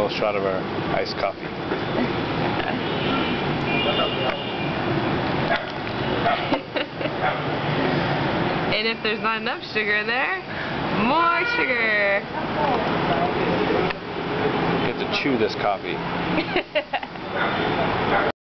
little shot of our iced coffee. and if there's not enough sugar in there, more sugar. You have to chew this coffee.